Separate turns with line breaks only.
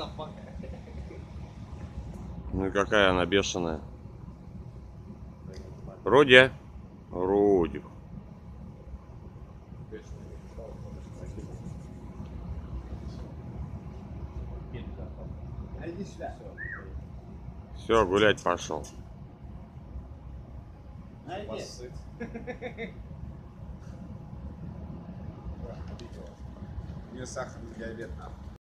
собака.
Ну и какая она бешеная. Руди.
Родик.
Все, гулять пошел.
А
сахарный диабет, нахуй.